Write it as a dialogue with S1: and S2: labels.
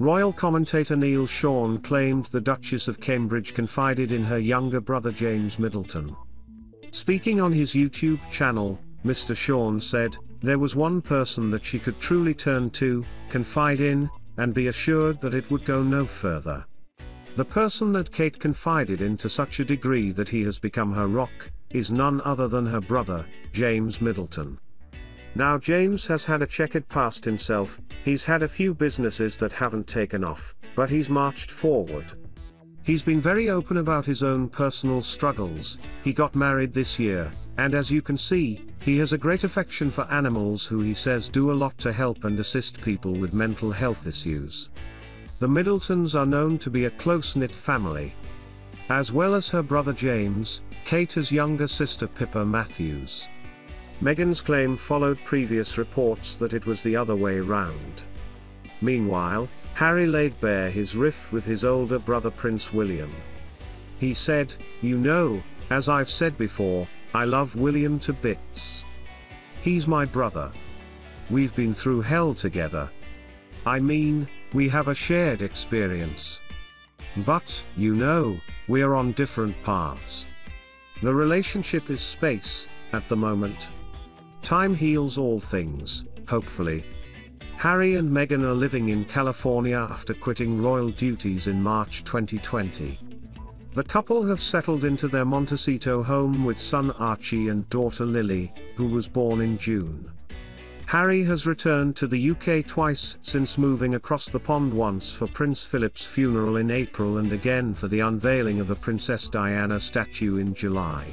S1: Royal commentator Neil Sean claimed the Duchess of Cambridge confided in her younger brother James Middleton. Speaking on his YouTube channel, Mr. Sean said, there was one person that she could truly turn to, confide in, and be assured that it would go no further. The person that Kate confided in to such a degree that he has become her rock, is none other than her brother, James Middleton. Now James has had a checkered past himself, he's had a few businesses that haven't taken off, but he's marched forward. He's been very open about his own personal struggles, he got married this year, and as you can see, he has a great affection for animals who he says do a lot to help and assist people with mental health issues. The Middletons are known to be a close-knit family. As well as her brother James, Kate has younger sister Pippa Matthews. Meghan's claim followed previous reports that it was the other way round. Meanwhile, Harry laid bare his rift with his older brother Prince William. He said, You know, as I've said before, I love William to bits. He's my brother. We've been through hell together. I mean, we have a shared experience. But, you know, we're on different paths. The relationship is space, at the moment. Time heals all things, hopefully. Harry and Meghan are living in California after quitting royal duties in March 2020. The couple have settled into their Montecito home with son Archie and daughter Lily, who was born in June. Harry has returned to the UK twice since moving across the pond once for Prince Philip's funeral in April and again for the unveiling of a Princess Diana statue in July.